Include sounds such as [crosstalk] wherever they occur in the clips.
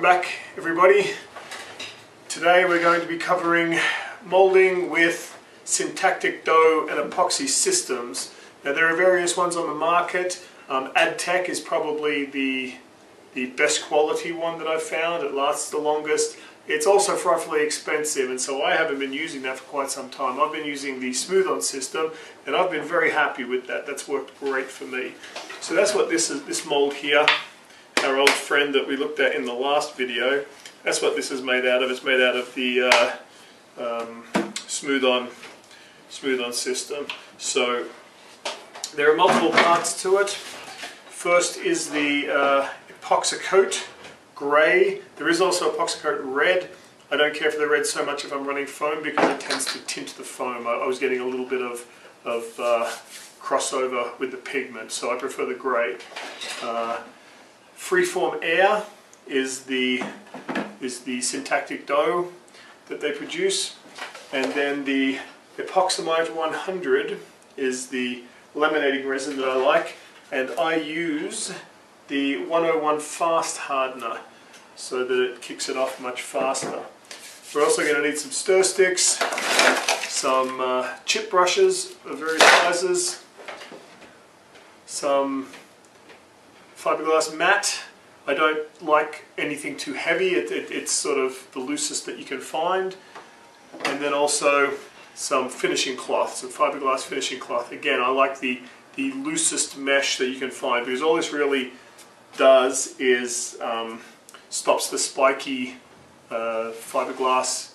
Welcome back everybody. Today we're going to be covering molding with syntactic dough and epoxy systems. Now there are various ones on the market. Um, Adtech is probably the, the best quality one that I've found. It lasts the longest. It's also frightfully expensive and so I haven't been using that for quite some time. I've been using the Smooth-On system and I've been very happy with that. That's worked great for me. So that's what this is, this mold here our old friend that we looked at in the last video. That's what this is made out of. It's made out of the uh, um, smooth-on smooth-on system. So there are multiple parts to it. First is the uh, EpoxAcoat grey. There is also EpoxAcoat red. I don't care for the red so much if I'm running foam because it tends to tint the foam. I, I was getting a little bit of, of uh, crossover with the pigment, so I prefer the grey. Uh, Freeform Air is the is the syntactic dough that they produce, and then the EpoxAmite 100 is the laminating resin that I like, and I use the 101 Fast Hardener so that it kicks it off much faster. We're also going to need some stir sticks, some uh, chip brushes of various sizes, some fiberglass mat. I don't like anything too heavy. It, it, it's sort of the loosest that you can find. And then also some finishing cloth, some fiberglass finishing cloth. Again, I like the, the loosest mesh that you can find because all this really does is um, stops the spiky uh, fiberglass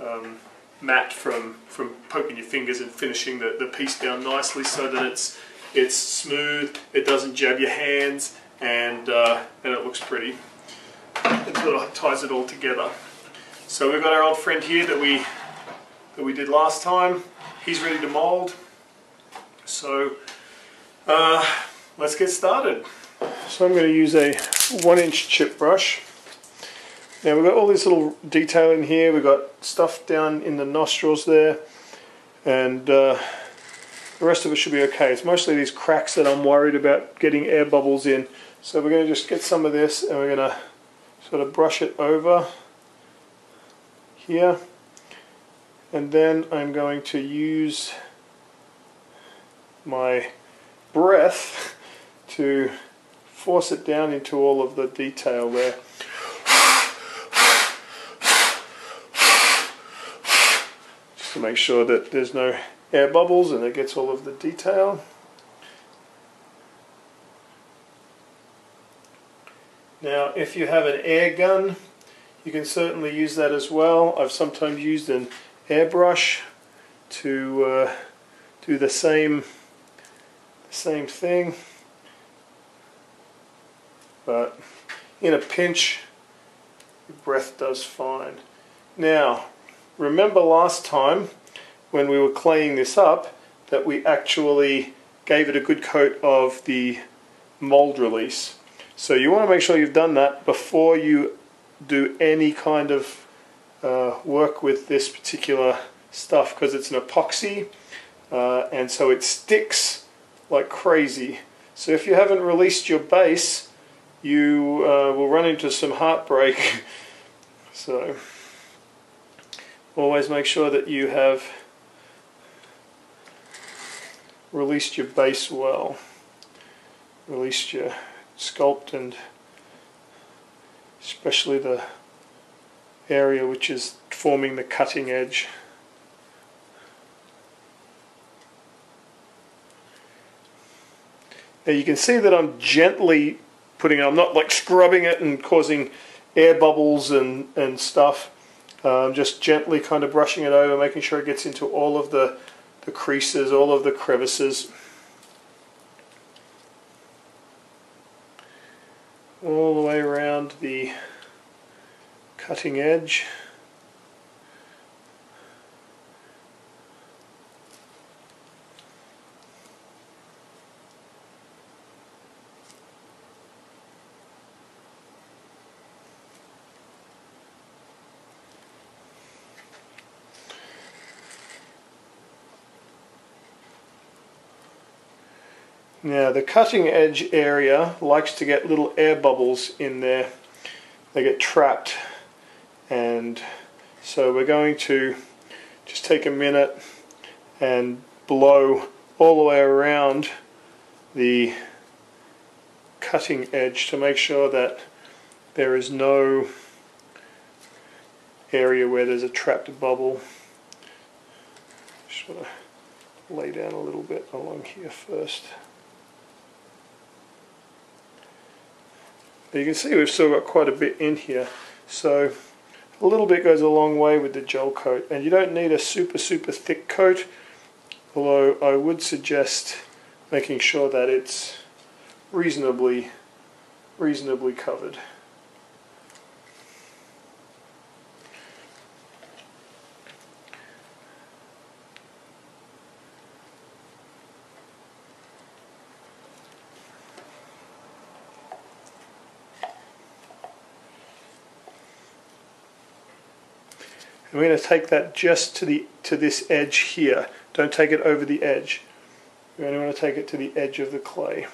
um, mat from, from poking your fingers and finishing the, the piece down nicely so that it's it's smooth, it doesn't jab your hands, and, uh, and it looks pretty. It sort of ties it all together. So we've got our old friend here that we, that we did last time. He's ready to mold. So uh, let's get started. So I'm going to use a one inch chip brush. Now we've got all this little detail in here. We've got stuff down in the nostrils there. And uh, the rest of it should be okay. It's mostly these cracks that I'm worried about getting air bubbles in. So we're going to just get some of this and we're going to sort of brush it over here. And then I'm going to use my breath [laughs] to force it down into all of the detail there. Just to make sure that there's no air bubbles and it gets all of the detail. Now if you have an air gun you can certainly use that as well. I've sometimes used an airbrush to uh, do the same same thing but in a pinch your breath does fine. Now remember last time when we were claying this up that we actually gave it a good coat of the mold release. So you want to make sure you've done that before you do any kind of uh, work with this particular stuff because it's an epoxy uh, and so it sticks like crazy. So if you haven't released your base you uh, will run into some heartbreak. [laughs] so always make sure that you have released your base well, released your sculpt and especially the area which is forming the cutting edge. Now you can see that I'm gently putting I'm not like scrubbing it and causing air bubbles and, and stuff. Uh, I'm just gently kind of brushing it over, making sure it gets into all of the the creases, all of the crevices. All the way around the cutting edge. Now the cutting edge area likes to get little air bubbles in there. they get trapped and so we're going to just take a minute and blow all the way around the cutting edge to make sure that there is no area where there's a trapped bubble. Just want to lay down a little bit along here first. But you can see we've still got quite a bit in here. So a little bit goes a long way with the gel coat and you don't need a super super thick coat although I would suggest making sure that it's reasonably reasonably covered. We're going to take that just to the to this edge here. Don't take it over the edge. We only want to take it to the edge of the clay.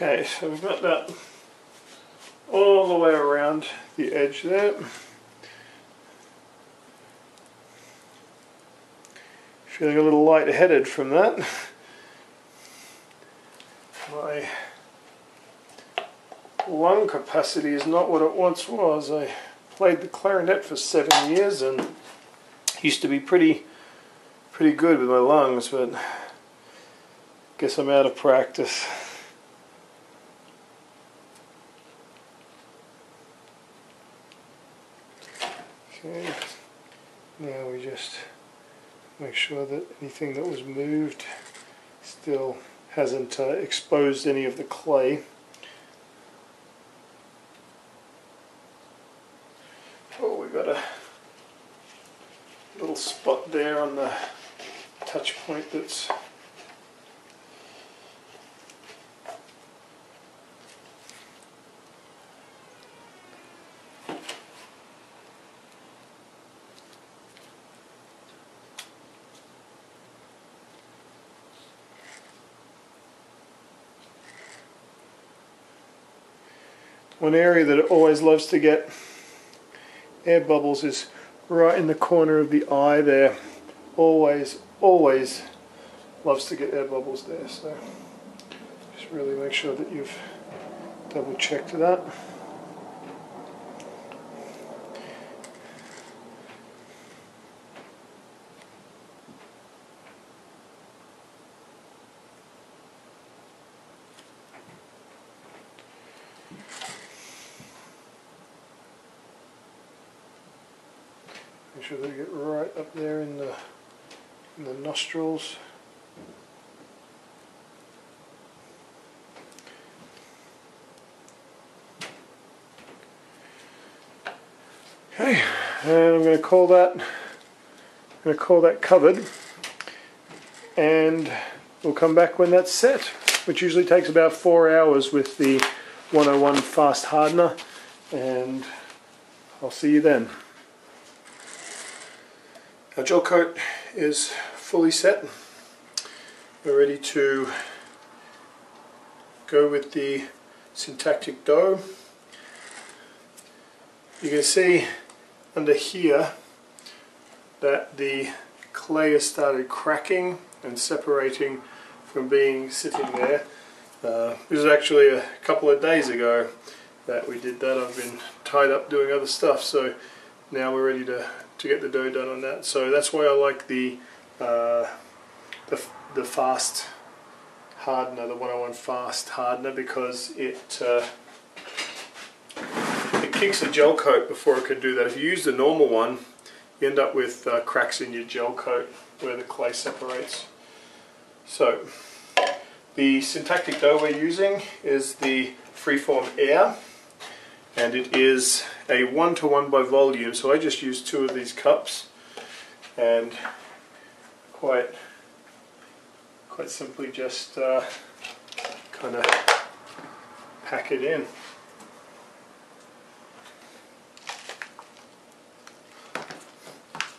Okay, so we've got that all the way around the edge there. Feeling a little light-headed from that. My lung capacity is not what it once was. I played the clarinet for seven years and used to be pretty pretty good with my lungs, but guess I'm out of practice. Okay, now we just make sure that anything that was moved still hasn't uh, exposed any of the clay. Oh, we've got a little spot there on the touch point that's One area that it always loves to get air bubbles is right in the corner of the eye there. Always, always loves to get air bubbles there. So just really make sure that you've double checked that. Make sure they get right up there in the in the nostrils. Okay, and I'm going to call that I'm going to call that covered and we'll come back when that's set which usually takes about four hours with the 101 fast hardener and I'll see you then. Our gel coat is fully set. We're ready to go with the syntactic dough. You can see under here that the clay has started cracking and separating from being sitting there. Uh, this is actually a couple of days ago that we did that. I've been tied up doing other stuff so now we're ready to, to get the dough done on that. So that's why I like the, uh, the, the fast hardener, the 101 fast hardener because it uh, kicks a gel coat before it could do that. If you use the normal one, you end up with uh, cracks in your gel coat where the clay separates. So, the syntactic dough we're using is the Freeform Air and it is a one-to-one -one by volume so I just use two of these cups and quite quite simply just uh, kind of pack it in.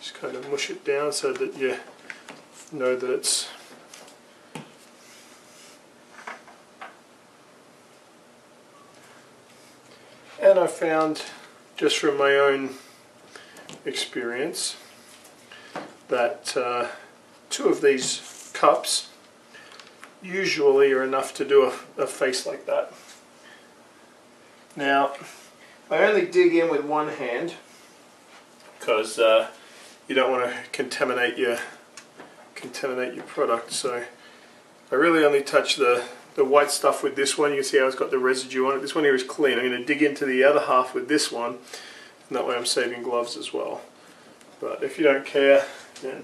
Just kind of mush it down so that you know that it's and I found just from my own experience that uh, two of these cups usually are enough to do a, a face like that. Now I only dig in with one hand because uh, you don't want to contaminate your contaminate your product so I really only touch the the white stuff with this one. You can see how it's got the residue on it. This one here is clean. I'm going to dig into the other half with this one. And that way I'm saving gloves as well. But if you don't care then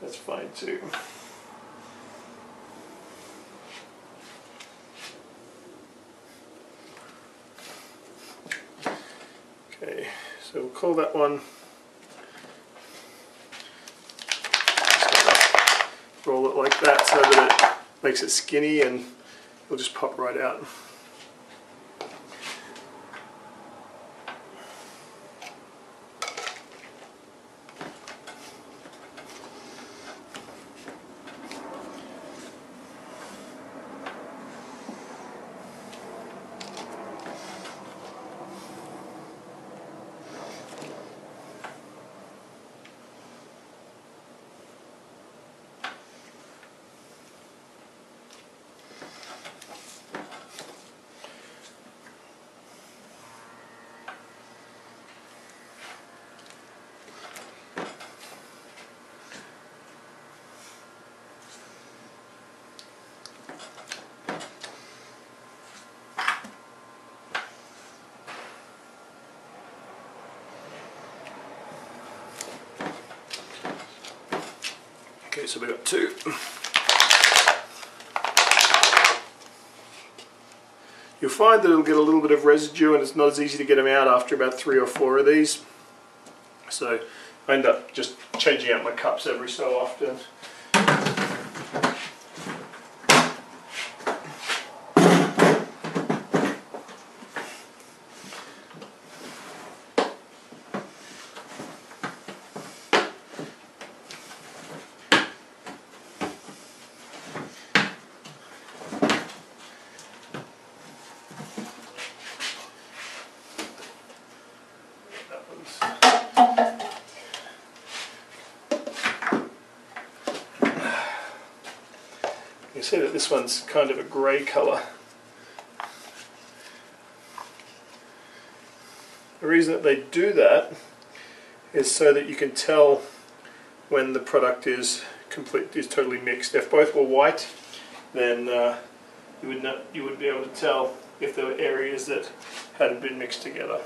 that's fine too. Okay so we'll call that one. Roll it like that so that it makes it skinny and it'll just pop right out. Okay, so we've got two. You'll find that it'll get a little bit of residue and it's not as easy to get them out after about three or four of these. So I end up just changing out my cups every so often. This one's kind of a grey colour. The reason that they do that is so that you can tell when the product is complete is totally mixed. If both were white, then uh, you would not you would be able to tell if there were areas that hadn't been mixed together.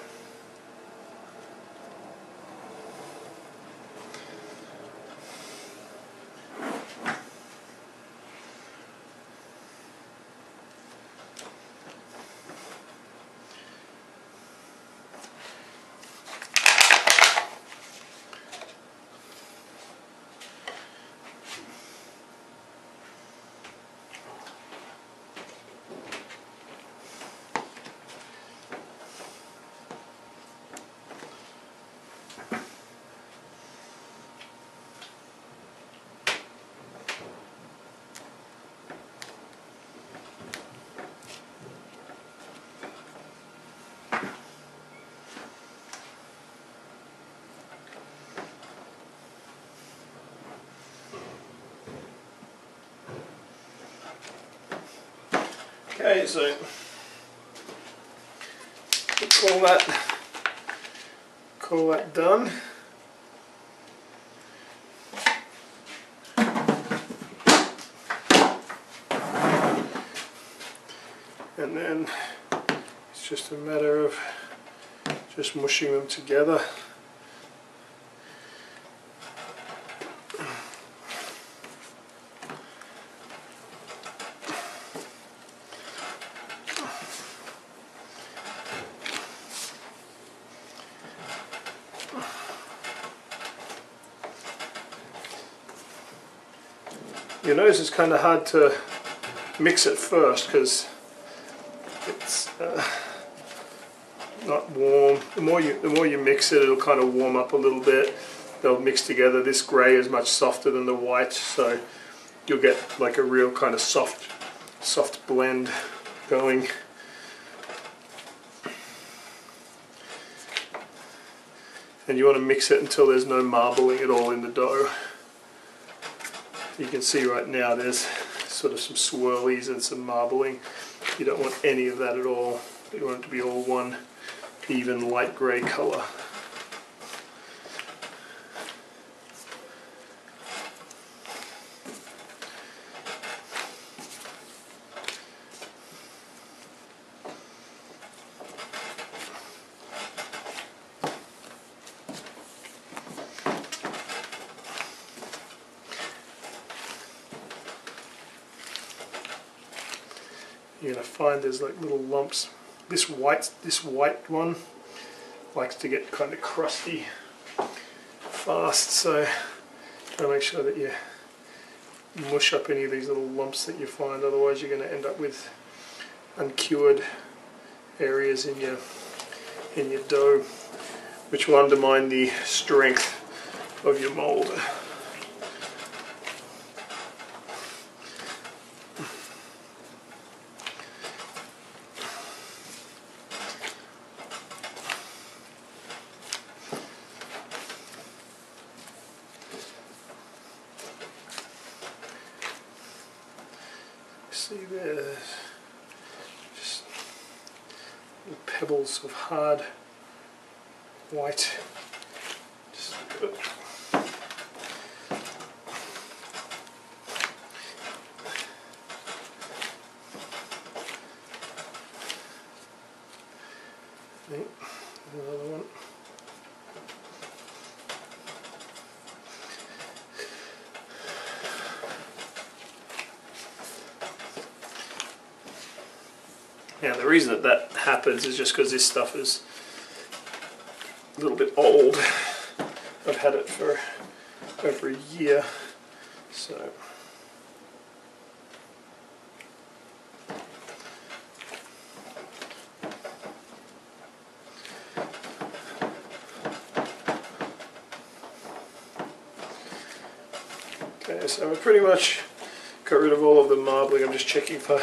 Okay, so call that call that done. And then it's just a matter of just mushing them together. Notice it's kind of hard to mix it first because it's uh, not warm. The more you the more you mix it, it'll kind of warm up a little bit. They'll mix together. This grey is much softer than the white, so you'll get like a real kind of soft soft blend going. And you want to mix it until there's no marbling at all in the dough you can see right now there's sort of some swirlies and some marbling. You don't want any of that at all. You want it to be all one even light grey colour. you're going to find there's like little lumps. This white, this white one likes to get kind of crusty fast, so try to make sure that you mush up any of these little lumps that you find. Otherwise, you're going to end up with uncured areas in your in your dough, which will undermine the strength of your mold. see there's just pebbles of hard white. Just, another one. Now the reason that that is just because this stuff is a little bit old. I've had it for over a year, so. Okay, so we're pretty much got rid of all of the marbling. I'm just checking for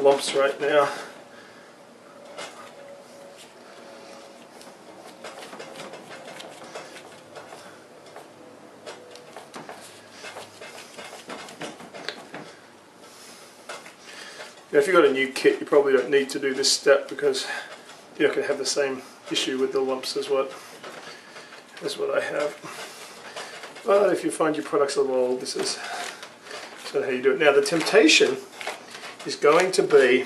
lumps right now. Now if you've got a new kit, you probably don't need to do this step because you're not going to have the same issue with the lumps as what as what I have. But if you find your products a little old, this is so how you do it. Now the temptation is going to be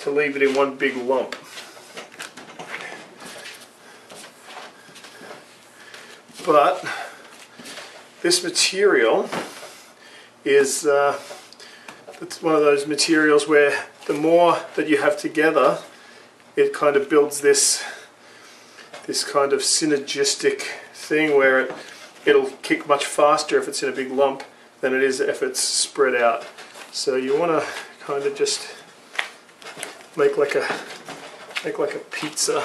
to leave it in one big lump. But this material is uh, it's one of those materials where the more that you have together, it kind of builds this this kind of synergistic thing where it it'll kick much faster if it's in a big lump than it is if it's spread out. So you want to kind of just make like a make like a pizza.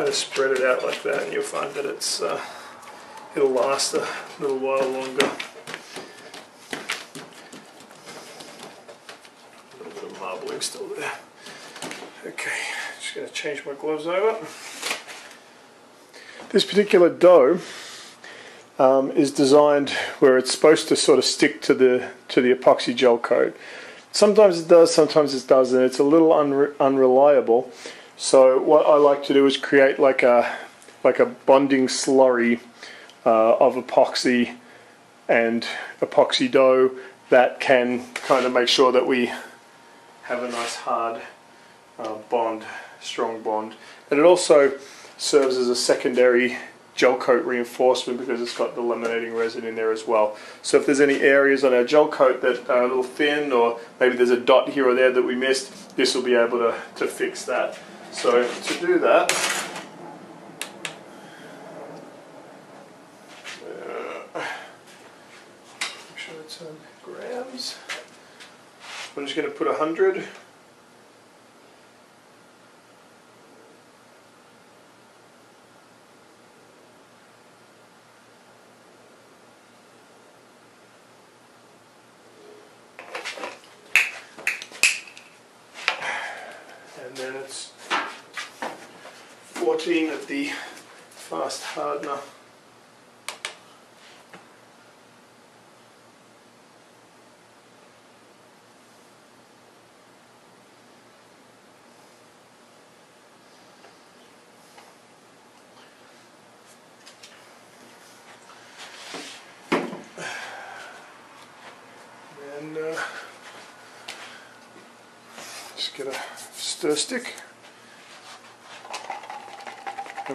Kind of spread it out like that and you'll find that it's uh, it'll last a little while longer. A little bit of marbling still there. Okay, just going to change my gloves over. This particular dough um, is designed where it's supposed to sort of stick to the to the epoxy gel coat. Sometimes it does, sometimes it doesn't. It's a little unre unreliable. So what I like to do is create like a like a bonding slurry uh, of epoxy and epoxy dough that can kind of make sure that we have a nice hard uh, bond, strong bond. And it also serves as a secondary gel coat reinforcement because it's got the laminating resin in there as well. So if there's any areas on our gel coat that are a little thin or maybe there's a dot here or there that we missed, this will be able to, to fix that. So to do that, uh, make sure it's on grams. I'm just going to put a 100 14 at the fast hardener. And uh, just get a stir stick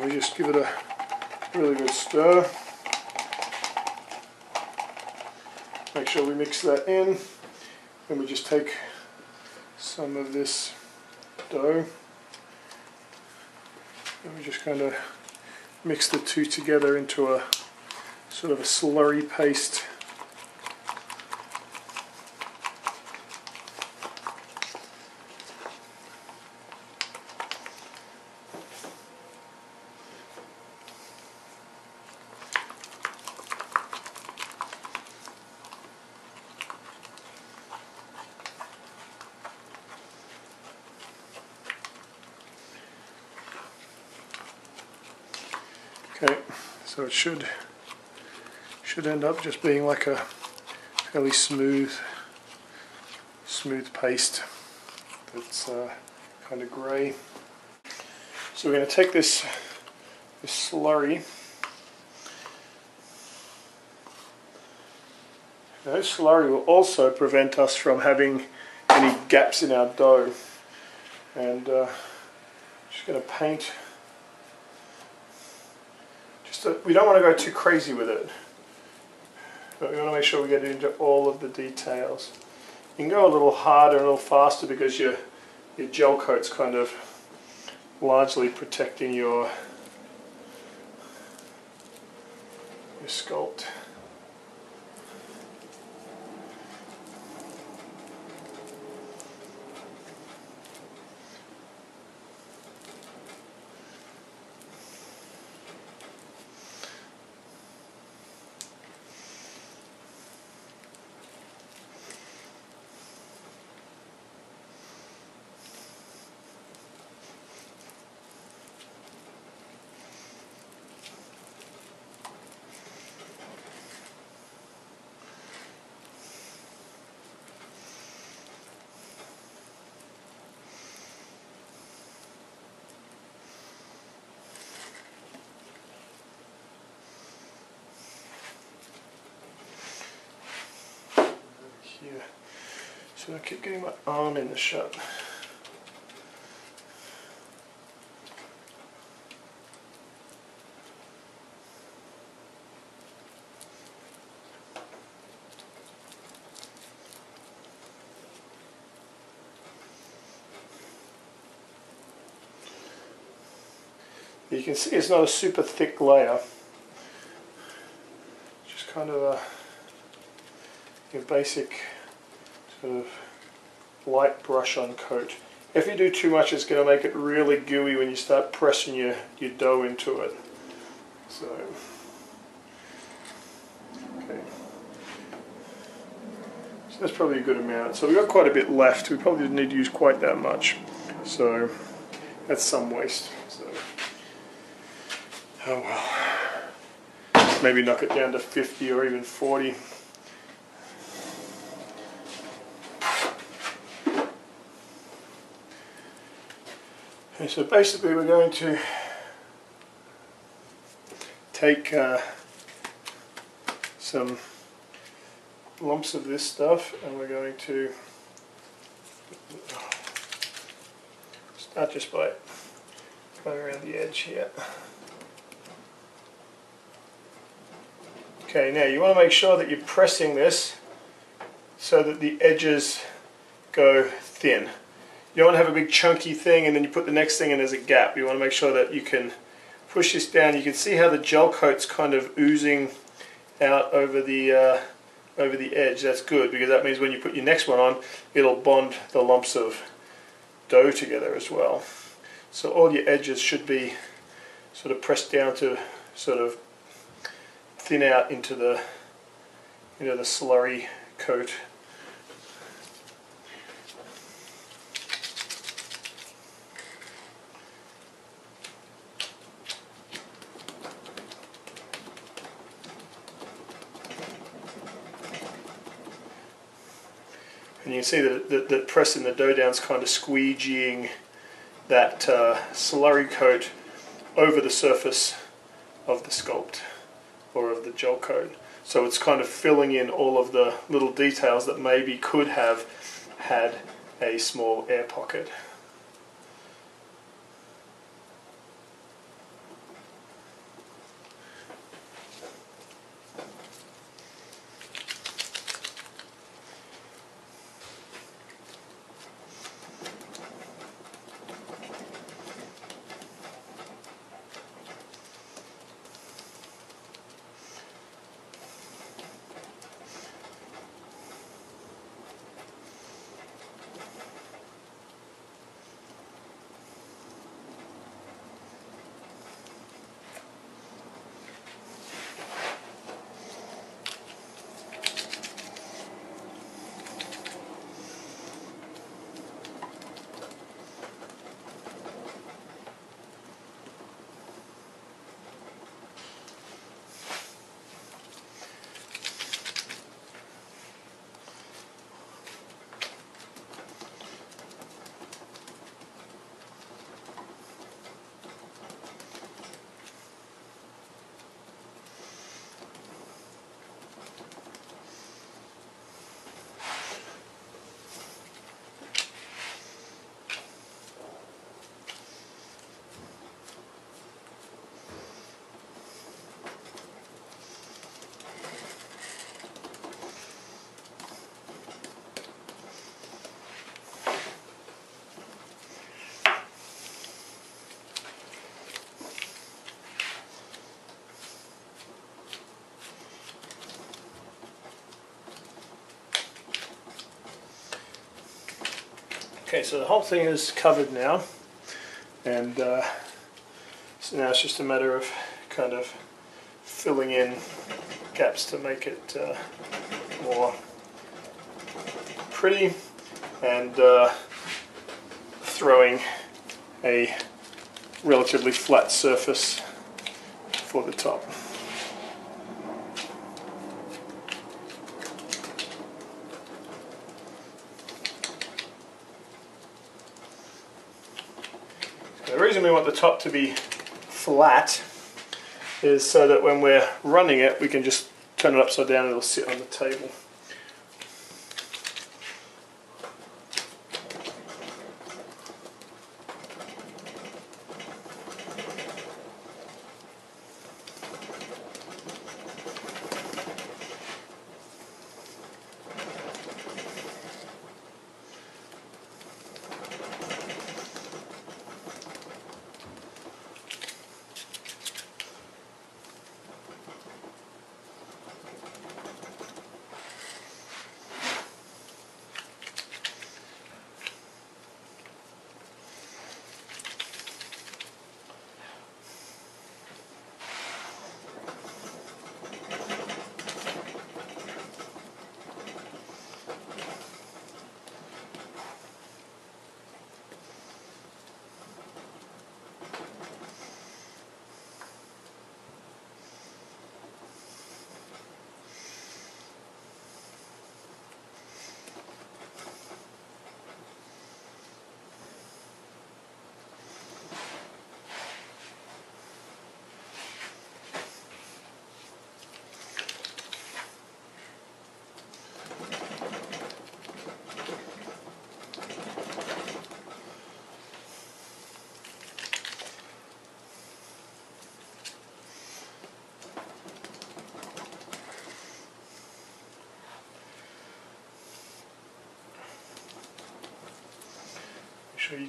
we just give it a really good stir. Make sure we mix that in. Then we just take some of this dough and we just kind of mix the two together into a sort of a slurry paste. Okay, so it should should end up just being like a fairly smooth smooth paste that's uh, kind of grey. So we're going to take this this slurry. Now, this slurry will also prevent us from having any gaps in our dough. And uh, just going to paint just a, we don't want to go too crazy with it but we want to make sure we get into all of the details. You can go a little harder a little faster because your your gel coat's kind of largely protecting your your sculpt So I keep getting my arm in the shot. You can see it's not a super thick layer. Just kind of a your basic of light brush on coat. If you do too much it's going to make it really gooey when you start pressing your, your dough into it. So, okay. So that's probably a good amount. So we've got quite a bit left. We probably didn't need to use quite that much. So that's some waste. So, oh well. maybe knock it down to 50 or even 40. Okay, so basically we're going to take uh, some lumps of this stuff and we're going to start just by going around the edge here. Okay, now you want to make sure that you're pressing this so that the edges go thin. You don't want to have a big chunky thing and then you put the next thing and there's a gap. You want to make sure that you can push this down. You can see how the gel coat's kind of oozing out over the uh, over the edge. That's good because that means when you put your next one on, it'll bond the lumps of dough together as well. So all your edges should be sort of pressed down to sort of thin out into the you know the slurry coat and you can see that, that, pressing the dough down is kind of squeegeeing that uh, slurry coat over the surface of the sculpt or of the gel coat. So it's kind of filling in all of the little details that maybe could have had a small air pocket. Okay, so the whole thing is covered now, and uh, so now it's just a matter of kind of filling in gaps to make it uh, more pretty and uh, throwing a relatively flat surface for the top. Reason we want the top to be flat is so that when we're running it we can just turn it upside down and it'll sit on the table.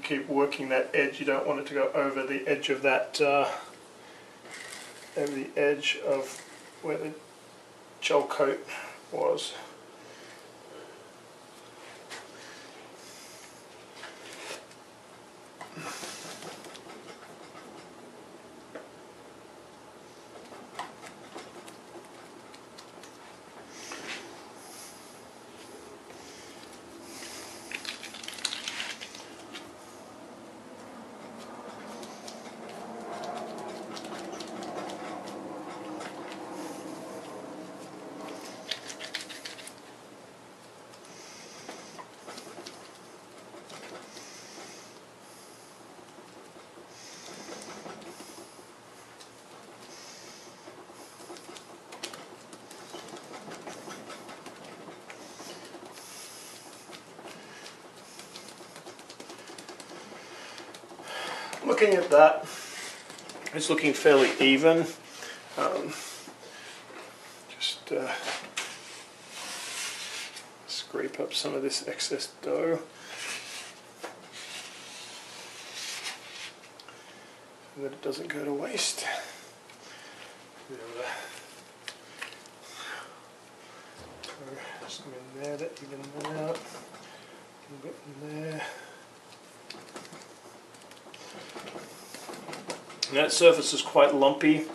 Keep working that edge. You don't want it to go over the edge of that, uh, over the edge of where the gel coat was. Looking at that, it's looking fairly even. Um, just uh, scrape up some of this excess dough. So that it doesn't go to waste. Some in there to even that out. A little bit in there. And that surface is quite lumpy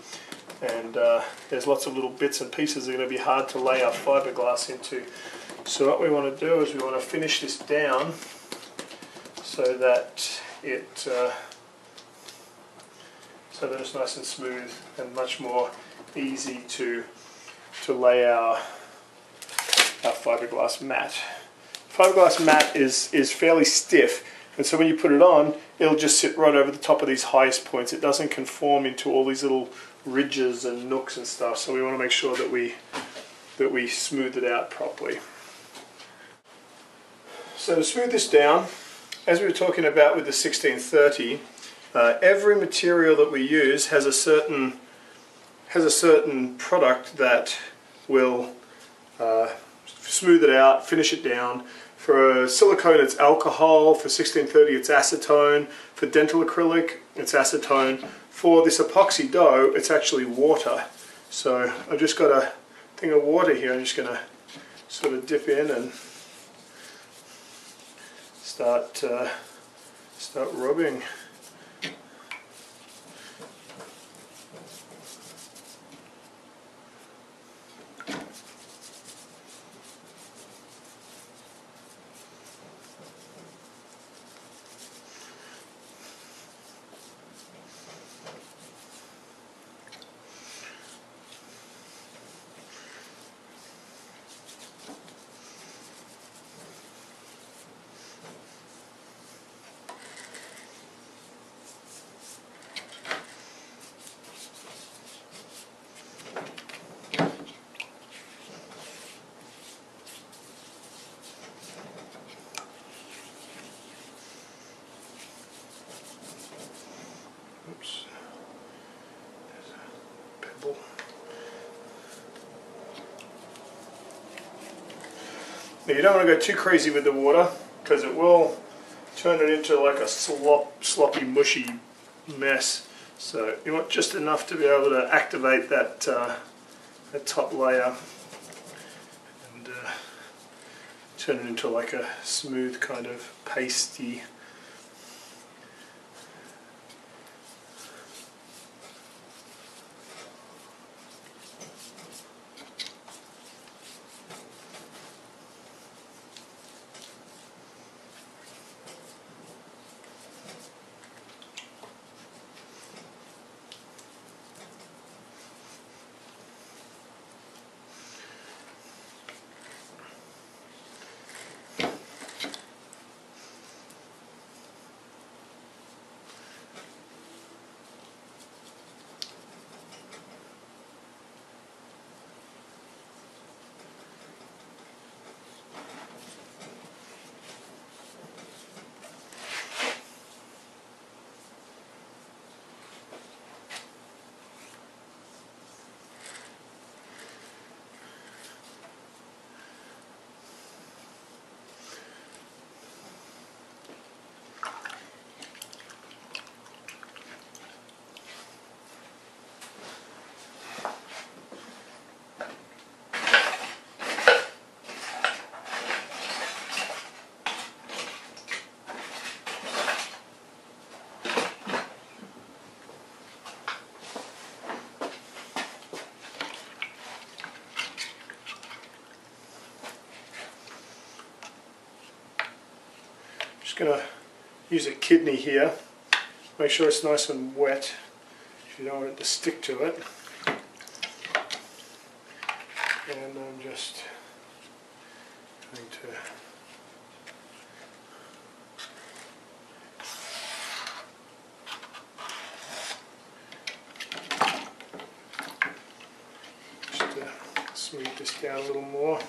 and uh, there's lots of little bits and pieces that are going to be hard to lay our fiberglass into. So what we want to do is we want to finish this down so that it uh, so that it's nice and smooth and much more easy to to lay our our fiberglass mat. Fiberglass mat is is fairly stiff and so when you put it on, it'll just sit right over the top of these highest points. It doesn't conform into all these little ridges and nooks and stuff. So we want to make sure that we that we smooth it out properly. So to smooth this down, as we were talking about with the 1630, uh, every material that we use has a certain has a certain product that will uh, smooth it out, finish it down, for silicone, it's alcohol. For 1630, it's acetone. For dental acrylic, it's acetone. For this epoxy dough, it's actually water. So I've just got a thing of water here. I'm just going to sort of dip in and start uh, start rubbing. Now you don't want to go too crazy with the water because it will turn it into like a slop, sloppy, mushy mess. So you want just enough to be able to activate that, uh, that top layer and uh, turn it into like a smooth kind of pasty just going to use a kidney here. Make sure it's nice and wet if you don't want it to stick to it. And I'm just going to just uh, smooth this down a little more.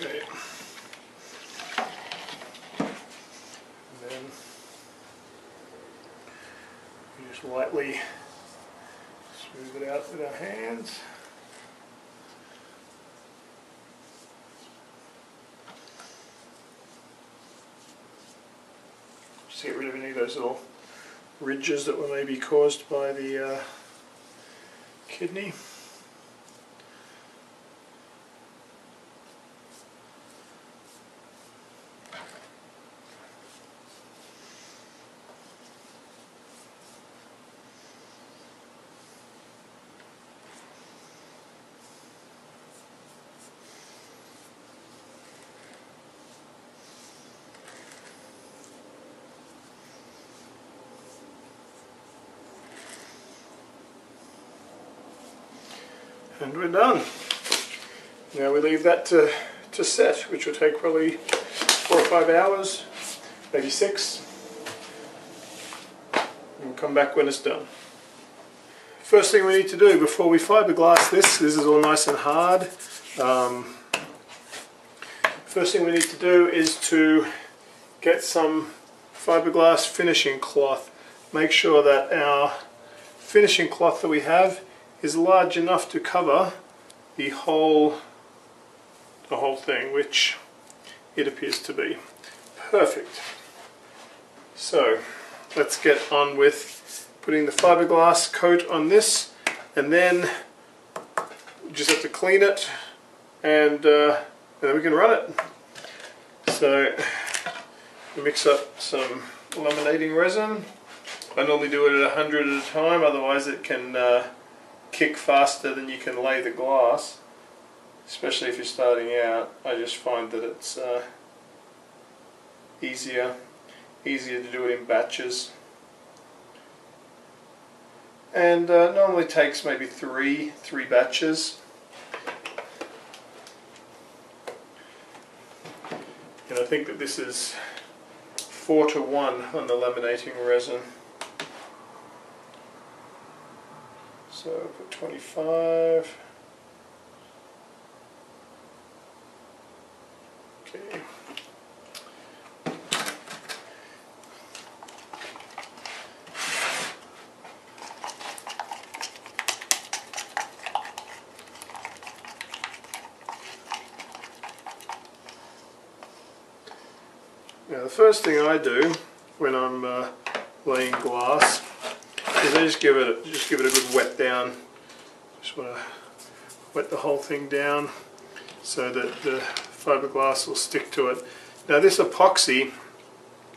Okay. And then we just lightly smooth it out with our hands. Just get rid of any of those little ridges that were maybe caused by the uh, kidney. And we're done. Now we leave that to, to set, which will take probably four or five hours, maybe six. We'll come back when it's done. First thing we need to do before we fiberglass this, this is all nice and hard. Um, first thing we need to do is to get some fiberglass finishing cloth. Make sure that our finishing cloth that we have is large enough to cover the whole the whole thing which it appears to be. Perfect. So let's get on with putting the fiberglass coat on this and then just have to clean it and, uh, and then we can run it. So mix up some laminating resin. I normally do it at 100 at a time otherwise it can uh, kick faster than you can lay the glass especially if you're starting out. I just find that it's uh, easier easier to do it in batches. And uh, normally takes maybe three three batches. And I think that this is four to one on the laminating resin So put 25. Okay. Now the first thing I do when I'm uh, laying glass just give it a, just give it a good wet down. Just want to wet the whole thing down so that the fiberglass will stick to it. Now this epoxy,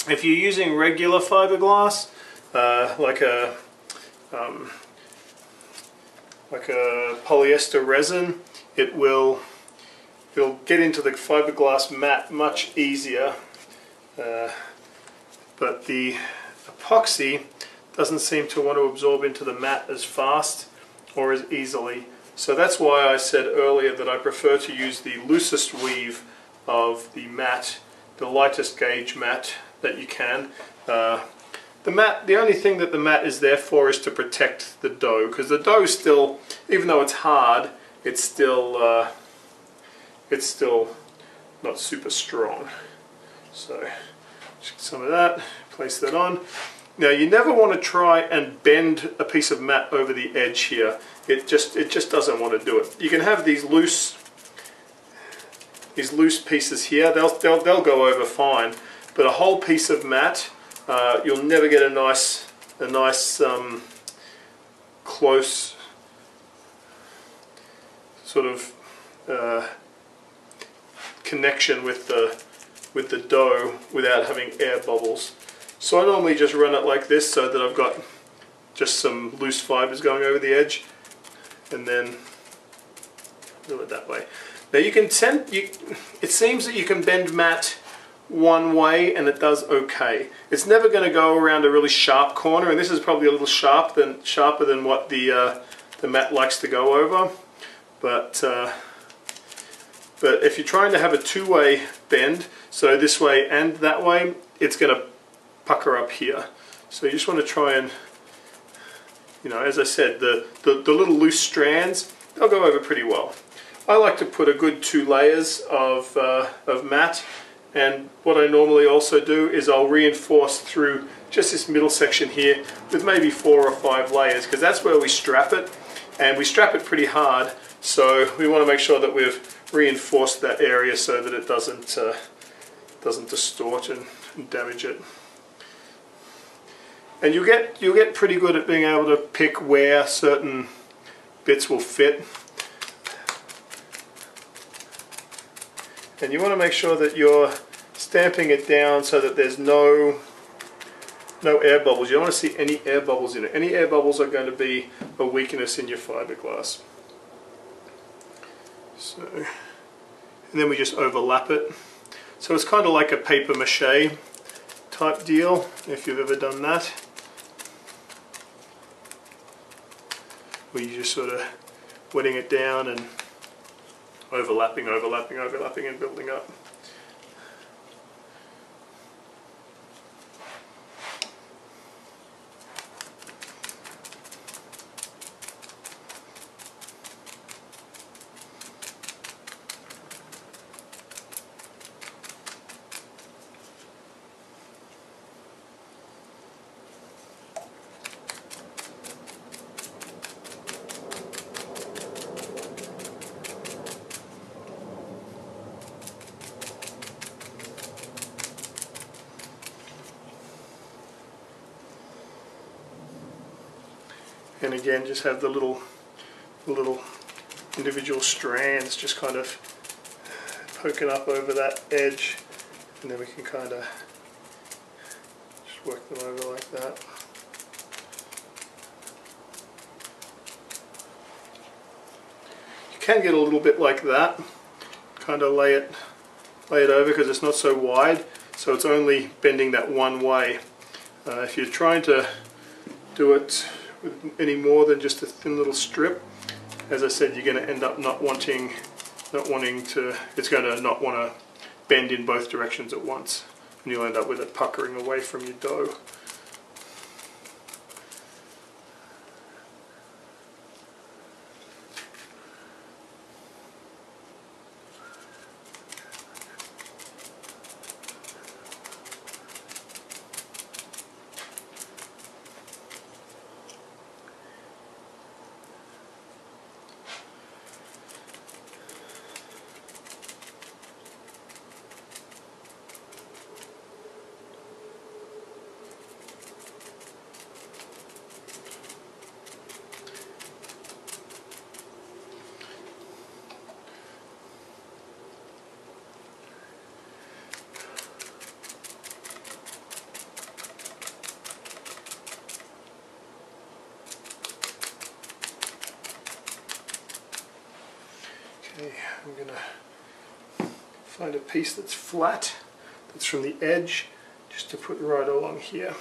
if you're using regular fiberglass, uh, like a um, like a polyester resin, it will it'll get into the fiberglass mat much easier. Uh, but the epoxy doesn't seem to want to absorb into the mat as fast or as easily. So that's why I said earlier that I prefer to use the loosest weave of the mat, the lightest gauge mat that you can. Uh, the mat, the only thing that the mat is there for is to protect the dough, because the dough still, even though it's hard, it's still, uh, it's still not super strong. So, some of that, place that on. Now you never want to try and bend a piece of mat over the edge here. It just it just doesn't want to do it. You can have these loose these loose pieces here. They'll they'll they'll go over fine, but a whole piece of mat, uh, you'll never get a nice a nice um, close sort of uh, connection with the with the dough without having air bubbles. So I normally just run it like this so that I've got just some loose fibers going over the edge and then do it that way. Now you can tend, you, it seems that you can bend mat one way and it does okay. It's never going to go around a really sharp corner and this is probably a little sharp than, sharper than what the, uh, the mat likes to go over. But, uh, but if you're trying to have a two-way bend, so this way and that way, it's going to pucker up here. So you just want to try and, you know, as I said, the, the, the little loose strands, they'll go over pretty well. I like to put a good two layers of, uh, of mat and what I normally also do is I'll reinforce through just this middle section here with maybe four or five layers because that's where we strap it and we strap it pretty hard so we want to make sure that we've reinforced that area so that it doesn't uh, doesn't distort and damage it and you get you get pretty good at being able to pick where certain bits will fit. And you want to make sure that you're stamping it down so that there's no no air bubbles. You don't want to see any air bubbles in it. Any air bubbles are going to be a weakness in your fiberglass. So and then we just overlap it. So it's kind of like a paper mache type deal if you've ever done that where you just sort of wetting it down and overlapping, overlapping, overlapping and building up. and again just have the little the little individual strands just kind of poking up over that edge and then we can kind of just work them over like that. You can get a little bit like that, kind of lay it lay it over because it's not so wide so it's only bending that one way. Uh, if you're trying to do it any more than just a thin little strip, as I said, you're going to end up not wanting, not wanting to, it's going to not want to bend in both directions at once. And you'll end up with it puckering away from your dough. Find a piece that's flat, that's from the edge, just to put right along here.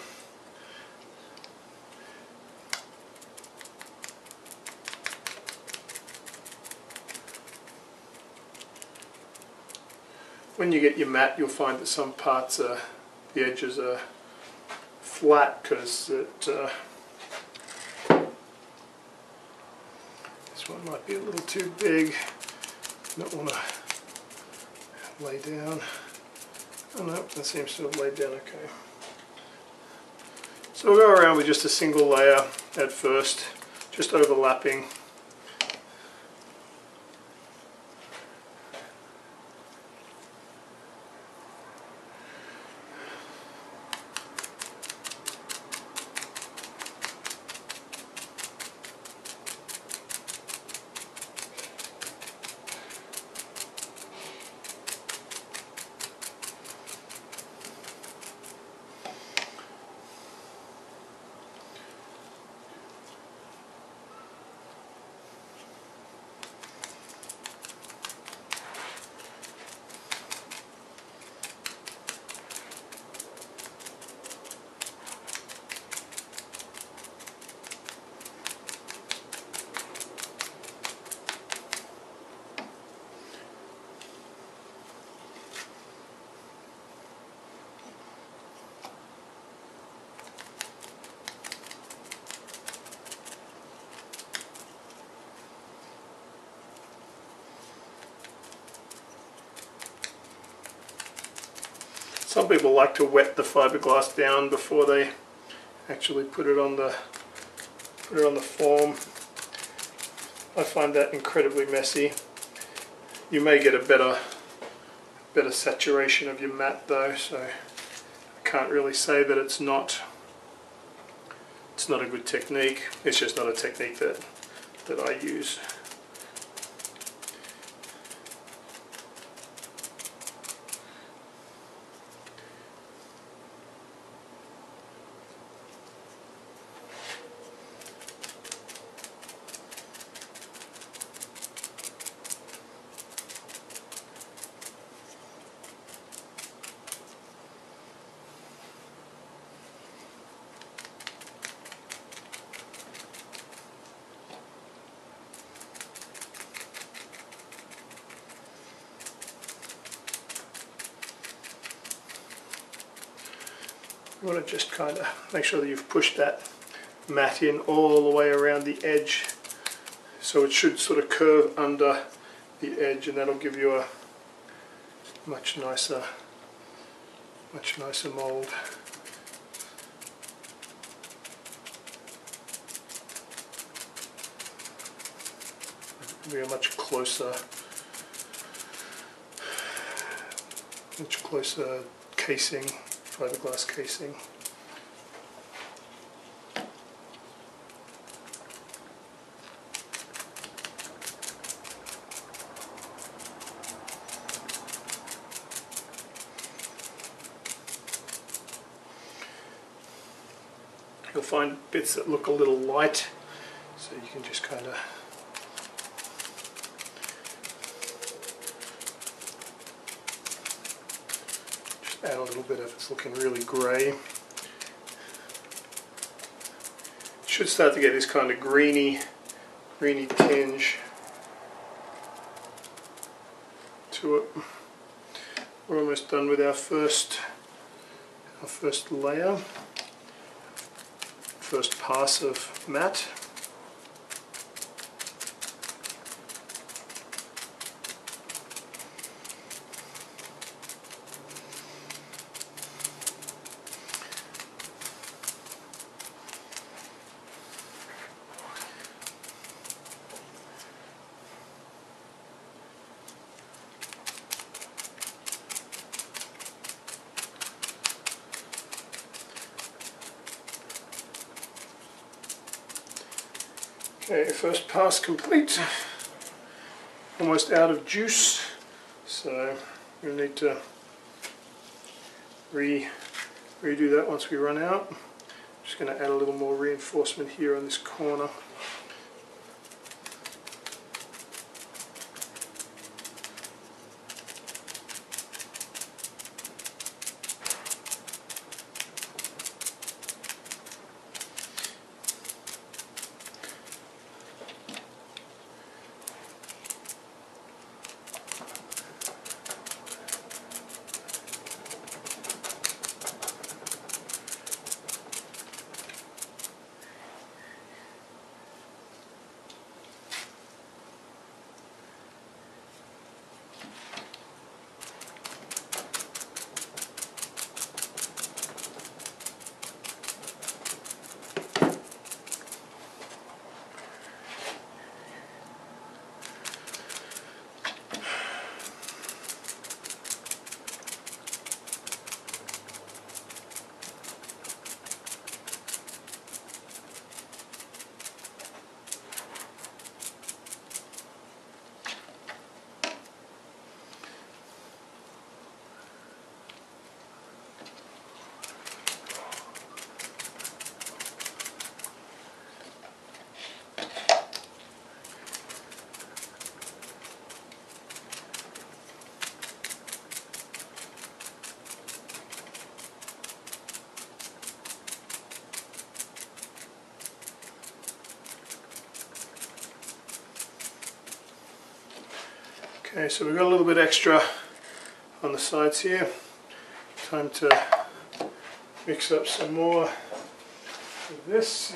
When you get your mat, you'll find that some parts are, the edges are flat because it uh, this one might be a little too big. Don't want to lay down. Oh no, that seems to have laid down okay. So we'll go around with just a single layer at first, just overlapping Some people like to wet the fiberglass down before they actually put it on the put it on the form. I find that incredibly messy. You may get a better better saturation of your mat though, so I can't really say that it's not it's not a good technique. It's just not a technique that that I use. Just kind of make sure that you've pushed that mat in all the way around the edge so it should sort of curve under the edge and that'll give you a much nicer much nicer mold. Be a much closer much closer casing fiberglass casing. You'll find bits that look a little light, so you can just kind of just add a little bit if it's looking really grey. Should start to get this kind of greeny, greeny tinge to it. We're almost done with our first, our first layer, first pass of mat. Okay, first pass complete. Almost out of juice, so we'll need to re redo that once we run out. Just going to add a little more reinforcement here on this corner. Okay, so we've got a little bit extra on the sides here. Time to mix up some more of this.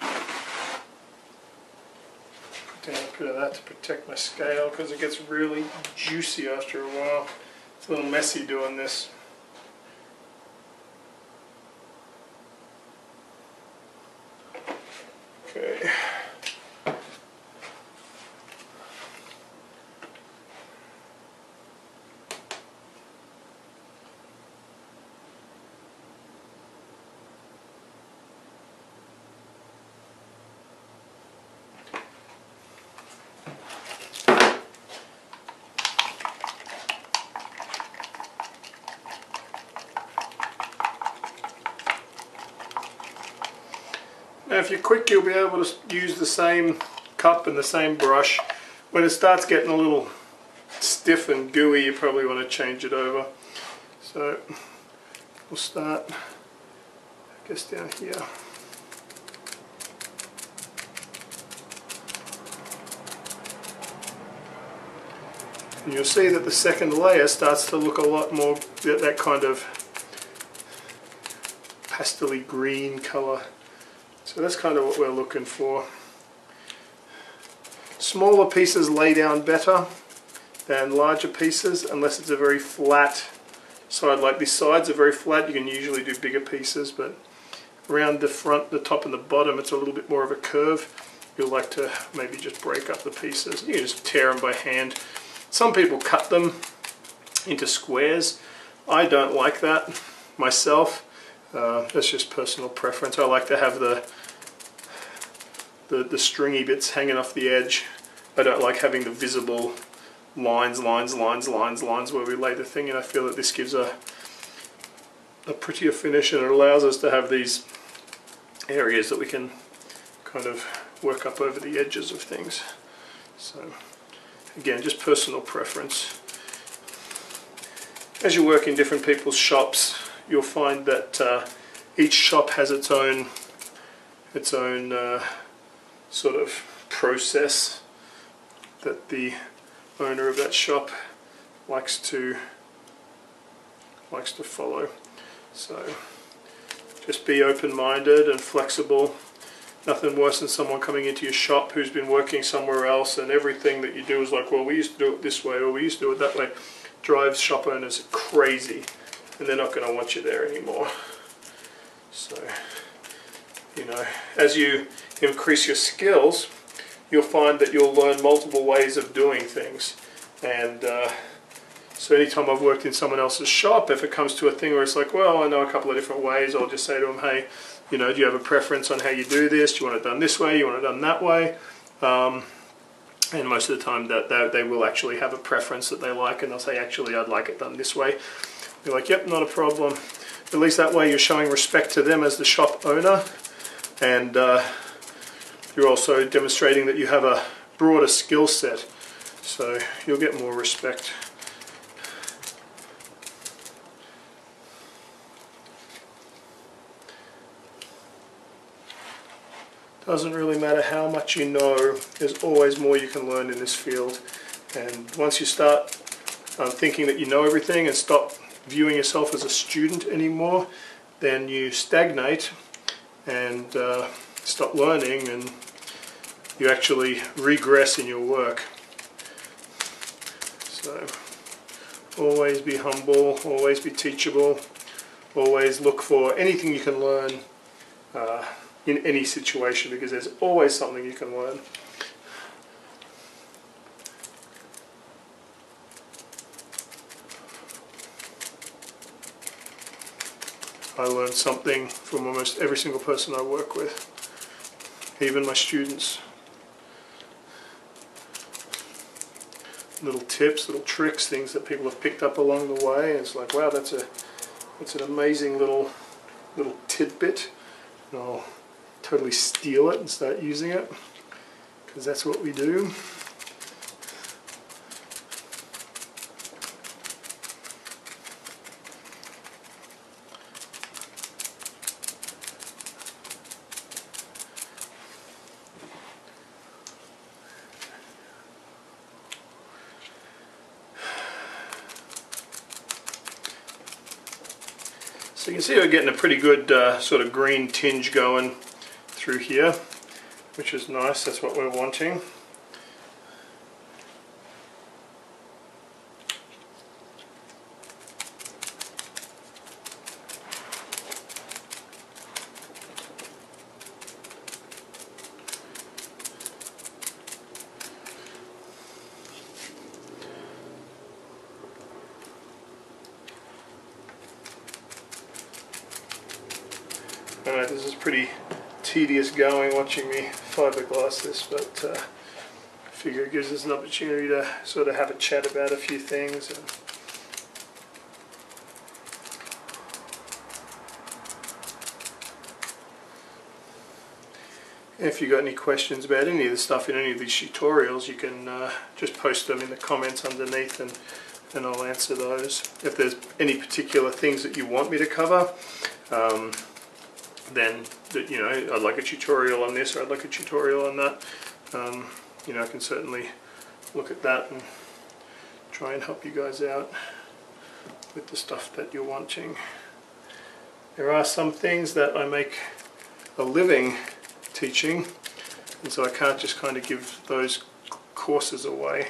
Put down a bit of that to protect my scale because it gets really juicy after a while. It's a little messy doing this. Okay. Now if you're quick you'll be able to use the same cup and the same brush. When it starts getting a little stiff and gooey you probably want to change it over. So we'll start I guess down here. And you'll see that the second layer starts to look a lot more that kind of pastely green colour so that's kind of what we're looking for. Smaller pieces lay down better than larger pieces unless it's a very flat side. Like this sides are very flat. You can usually do bigger pieces but around the front the top and the bottom it's a little bit more of a curve. You'll like to maybe just break up the pieces. You can just tear them by hand. Some people cut them into squares. I don't like that myself. Uh, that's just personal preference. I like to have the the, the stringy bits hanging off the edge. I don't like having the visible lines, lines, lines, lines, lines where we lay the thing and I feel that this gives a a prettier finish and it allows us to have these areas that we can kind of work up over the edges of things. So again, just personal preference. As you work in different people's shops, you'll find that uh, each shop has its own its own uh, sort of process that the owner of that shop likes to likes to follow. So just be open-minded and flexible. Nothing worse than someone coming into your shop who's been working somewhere else and everything that you do is like, well, we used to do it this way or we used to do it that way. Drives shop owners crazy and they're not going to want you there anymore. So, you know, as you increase your skills, you'll find that you'll learn multiple ways of doing things. And uh, so anytime I've worked in someone else's shop, if it comes to a thing where it's like, well, I know a couple of different ways, I'll just say to them, hey, you know, do you have a preference on how you do this? Do you want it done this way? You want it done that way? Um, and most of the time that they, they, will actually have a preference that they like and they'll say, actually, I'd like it done this way. You're like, yep, not a problem. At least that way you're showing respect to them as the shop owner and uh, you're also demonstrating that you have a broader skill set. So you'll get more respect. Doesn't really matter how much you know, there's always more you can learn in this field. And once you start um, thinking that you know everything and stop viewing yourself as a student anymore then you stagnate and uh, stop learning and you actually regress in your work. So always be humble, always be teachable, always look for anything you can learn uh, in any situation because there's always something you can learn. I learn something from almost every single person I work with, even my students. little tips, little tricks, things that people have picked up along the way. It's like, wow, that's a that's an amazing little little tidbit. And I'll totally steal it and start using it because that's what we do. See we're getting a pretty good uh, sort of green tinge going through here, which is nice, that's what we're wanting. Alright, this is pretty tedious going watching me fiberglass this, but uh, I figure it gives us an opportunity to sort of have a chat about a few things. And if you've got any questions about any of the stuff in any of these tutorials, you can uh, just post them in the comments underneath and, and I'll answer those. If there's any particular things that you want me to cover, um, then you know I'd like a tutorial on this or I'd like a tutorial on that. Um, you know I can certainly look at that and try and help you guys out with the stuff that you're wanting. There are some things that I make a living teaching and so I can't just kind of give those courses away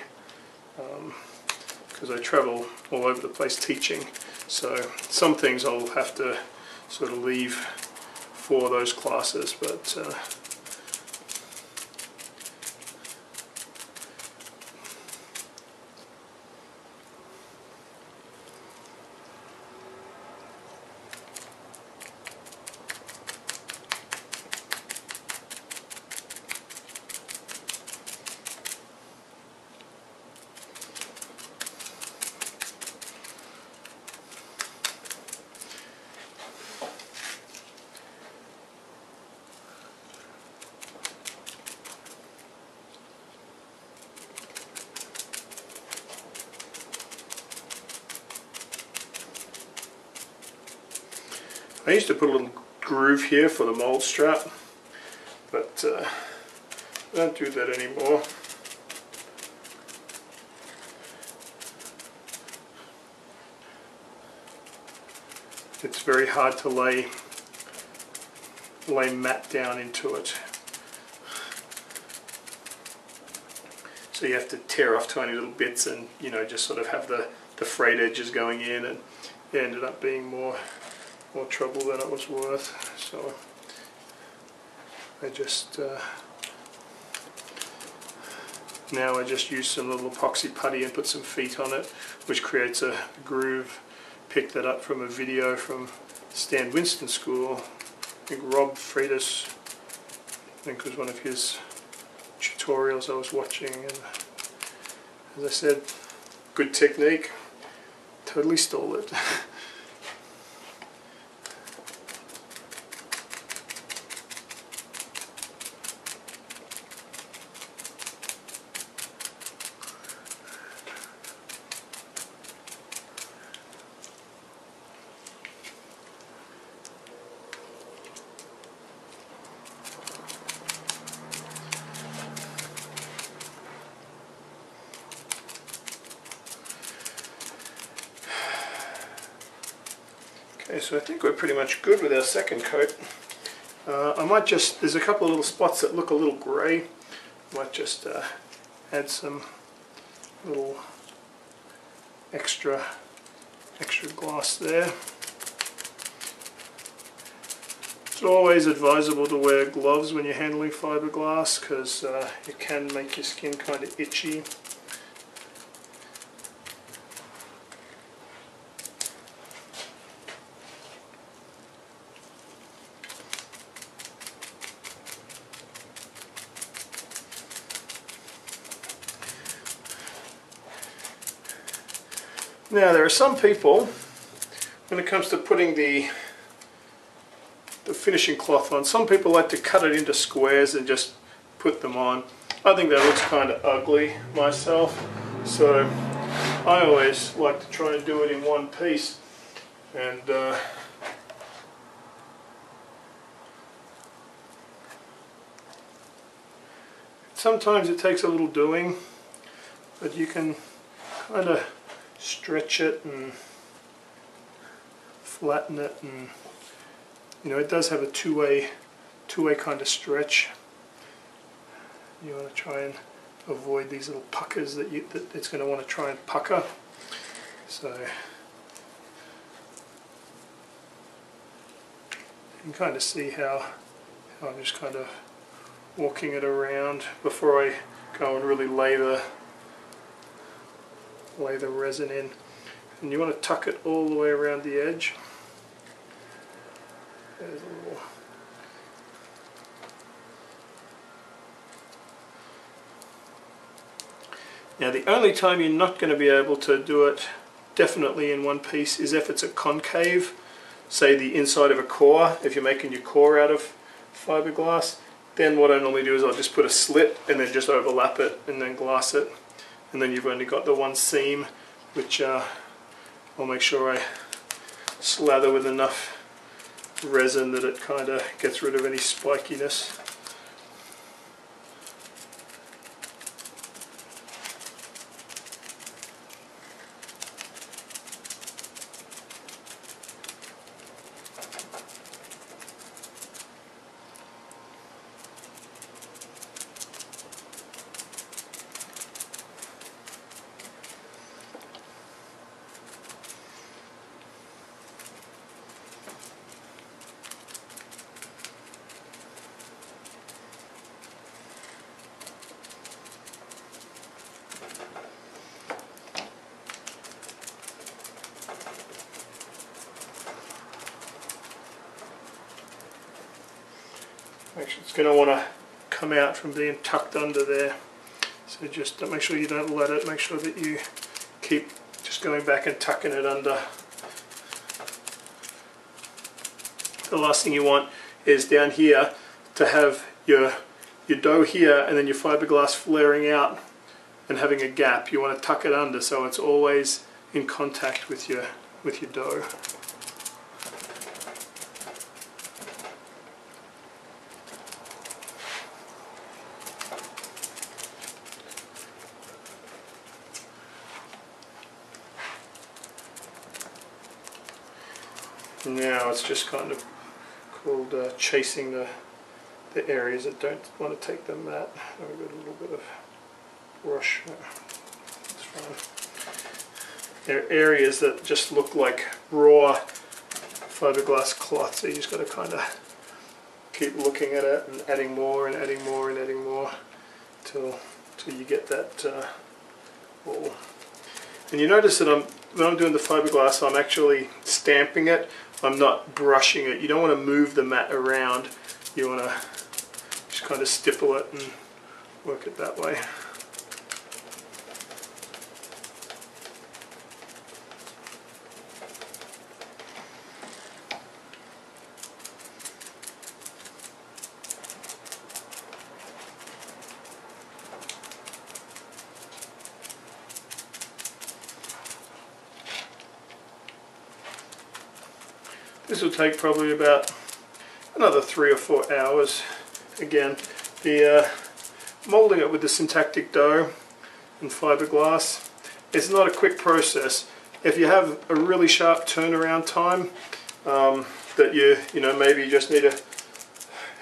because um, I travel all over the place teaching so some things I'll have to sort of leave for those classes but uh, I used to put a little groove here for the mold strap, but uh, I don't do that anymore. It's very hard to lay lay mat down into it. So you have to tear off tiny little bits and you know just sort of have the, the frayed edges going in and it ended up being more more trouble than it was worth. So I just uh, now I just use some little epoxy putty and put some feet on it, which creates a groove. Picked that up from a video from Stan Winston School. I think Rob Freitas, I think was one of his tutorials I was watching. And as I said, good technique. Totally stole it. [laughs] we're pretty much good with our second coat. Uh, I might just, there's a couple of little spots that look a little grey. I might just uh, add some little extra, extra gloss there. It's always advisable to wear gloves when you're handling fiberglass because uh, it can make your skin kind of itchy. Now there are some people, when it comes to putting the the finishing cloth on, some people like to cut it into squares and just put them on. I think that looks kind of ugly myself, so I always like to try and do it in one piece. And uh, sometimes it takes a little doing, but you can kind of stretch it and flatten it and you know it does have a two-way two-way kind of stretch. You want to try and avoid these little puckers that you that it's going to want to try and pucker. So you can kind of see how, how I'm just kind of walking it around before I go and really lay the lay the resin in. And you want to tuck it all the way around the edge? There's a little Now the only time you're not going to be able to do it definitely in one piece is if it's a concave, say the inside of a core, if you're making your core out of fiberglass, then what I normally do is I'll just put a slit and then just overlap it and then glass it and then you've only got the one seam which uh, I'll make sure I slather with enough resin that it kind of gets rid of any spikiness. Actually, it's going to want to come out from being tucked under there. So just make sure you don't let it, make sure that you keep just going back and tucking it under. The last thing you want is down here to have your, your dough here and then your fiberglass flaring out and having a gap. You want to tuck it under so it's always in contact with your, with your dough. Now it's just kind of called uh, chasing the, the areas that don't want to take the mat. I've got a little bit of brush. There are areas that just look like raw fiberglass cloth, so you just got to kind of keep looking at it and adding more and adding more and adding more till till you get that uh, all. And you notice that I'm when I'm doing the fiberglass, I'm actually stamping it I'm not brushing it. You don't want to move the mat around. You want to just kind of stipple it and work it that way. This will take probably about another three or four hours. Again, the uh, molding it with the syntactic dough and fiberglass, it's not a quick process. If you have a really sharp turnaround time, um, that you you know maybe you just need to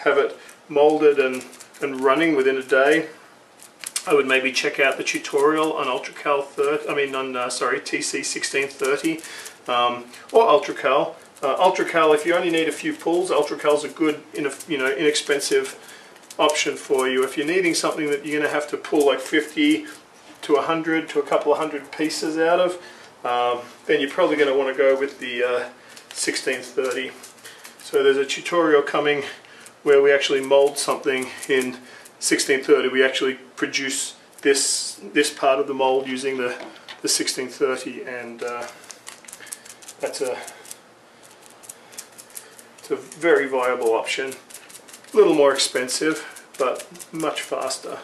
have it molded and and running within a day. I would maybe check out the tutorial on UltraCal 30, I mean on uh, sorry TC 1630 um, or UltraCal uh, UltraCal, if you only need a few pulls, UltraCal is a good, you know, inexpensive option for you. If you're needing something that you're going to have to pull like 50 to 100 to a couple of hundred pieces out of, um, then you're probably going to want to go with the uh, 1630. So there's a tutorial coming where we actually mold something in 1630. We actually produce this this part of the mold using the the 1630, and uh, that's a it's a very viable option. A little more expensive, but much faster.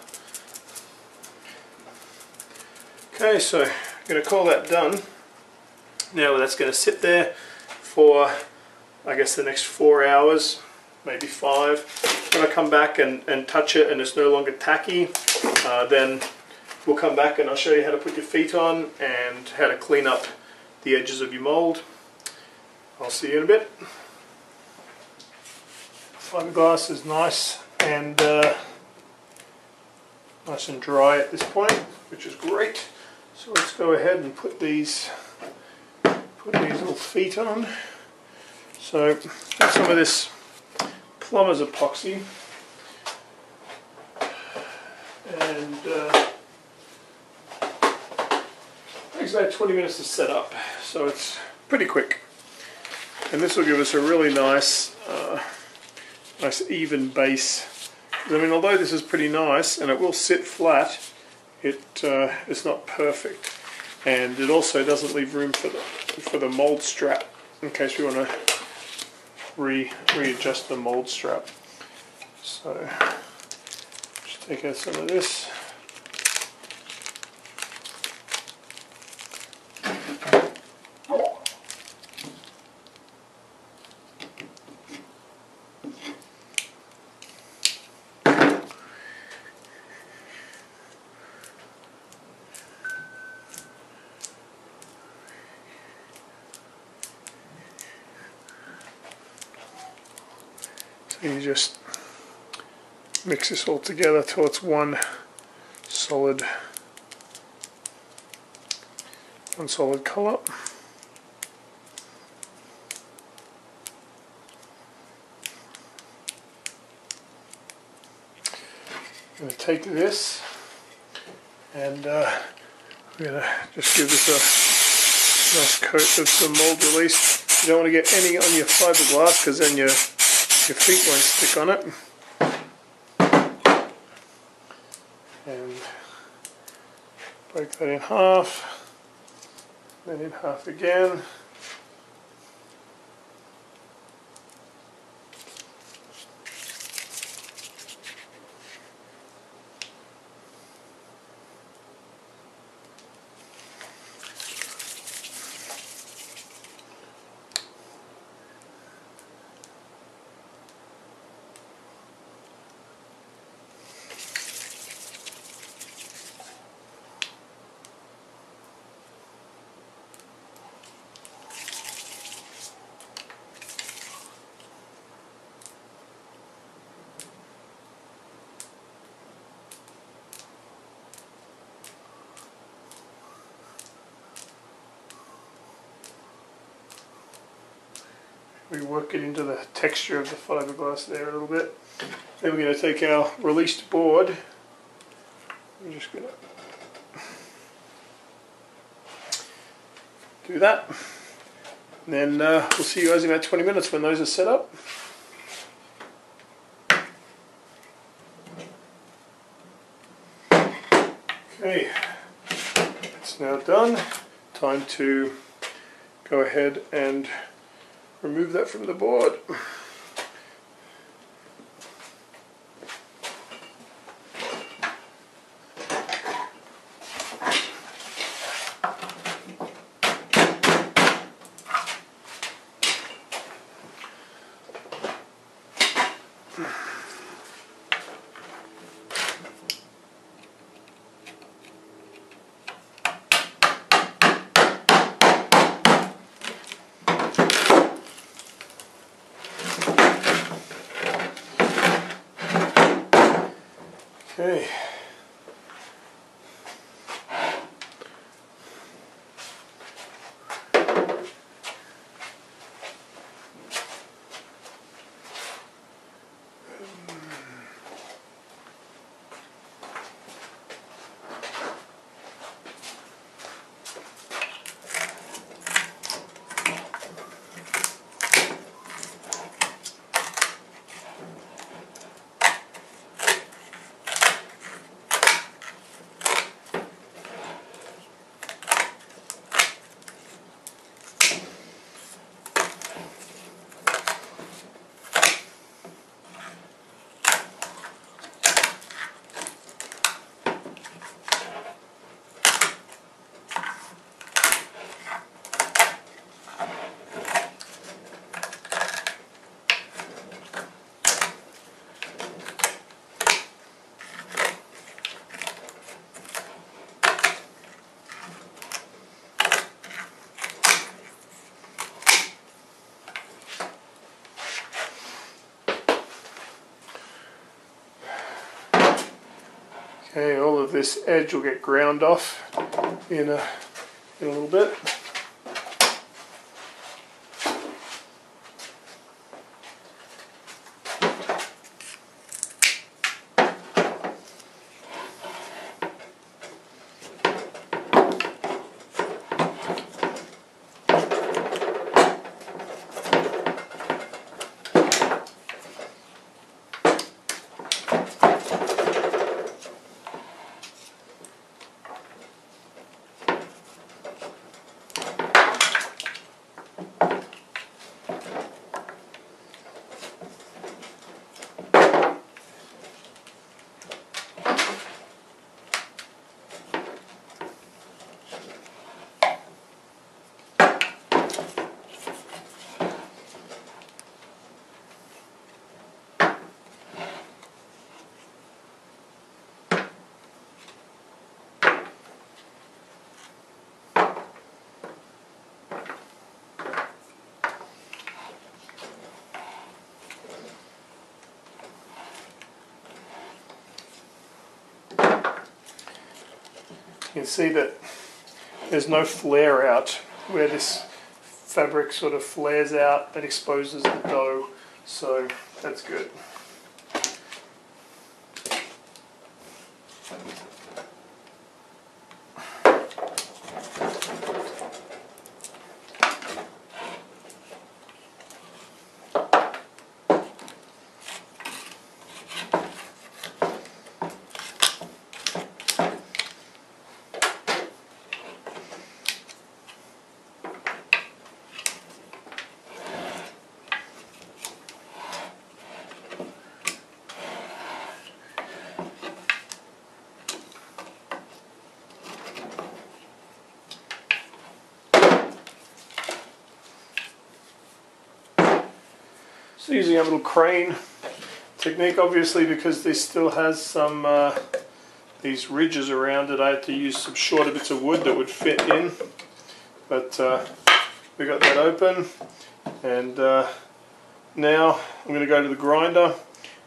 Okay, so I'm going to call that done. Now that's going to sit there for, I guess, the next four hours, maybe five. When I come back and, and touch it and it's no longer tacky, uh, then we'll come back and I'll show you how to put your feet on and how to clean up the edges of your mold. I'll see you in a bit. Fiberglass is nice and uh, nice and dry at this point, which is great. So let's go ahead and put these put these little feet on. So some of this plumber's epoxy and uh, takes about 20 minutes to set up so it's pretty quick and this will give us a really nice uh, nice even base. I mean although this is pretty nice and it will sit flat it uh, it's not perfect. And it also doesn't leave room for the for the mold strap in case we want to re readjust the mold strap. So just take out some of this you just mix this all together till it's one solid one solid colour. I'm going to take this and uh, I'm going to just give this a nice coat of some mold release. You don't want to get any on your fiberglass because then your your feet won't stick on it. And that in half, then in half again. We work it into the texture of the fiberglass there a little bit. Then we're going to take our released board. We're just going to do that. And then uh, we'll see you guys in about 20 minutes when those are set up. Okay, it's now done. Time to go ahead and remove that from the board. Okay, all of this edge will get ground off in a, in a little bit. Can see that there's no flare out where this fabric sort of flares out that exposes the dough so that's good. Using a little crane technique, obviously because this still has some uh, these ridges around it, I had to use some shorter bits of wood that would fit in. But uh, we got that open, and uh, now I'm going to go to the grinder,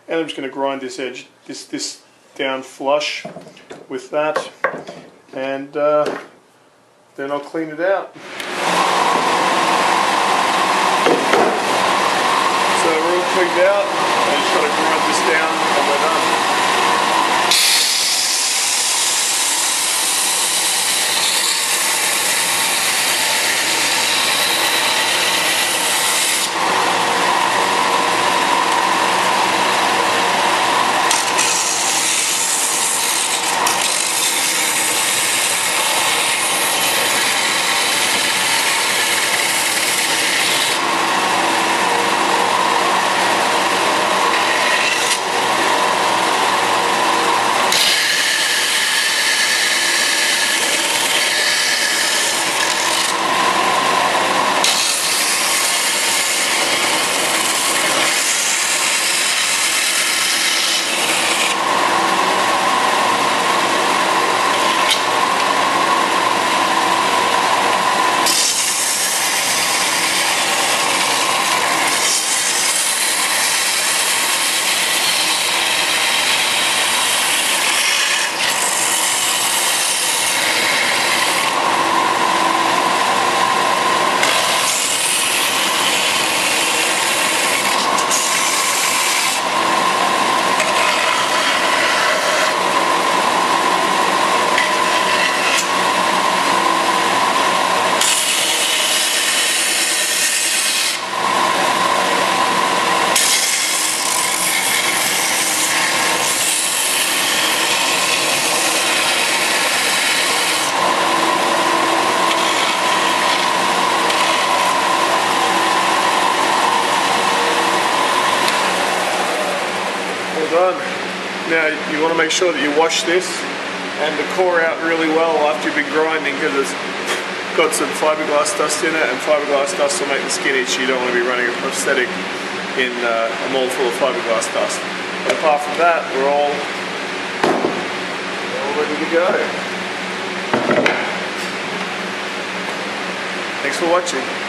and I'm just going to grind this edge, this this down flush with that, and uh, then I'll clean it out. Twigged out. I just got to grind this down and we're done. Now you want to make sure that you wash this and the core out really well after you've been grinding because it's got some fiberglass dust in it and fiberglass dust will make the skin itchy. You don't want to be running a prosthetic in uh, a mold full of fiberglass dust. But apart from that, we're all, all ready to go. Thanks for watching.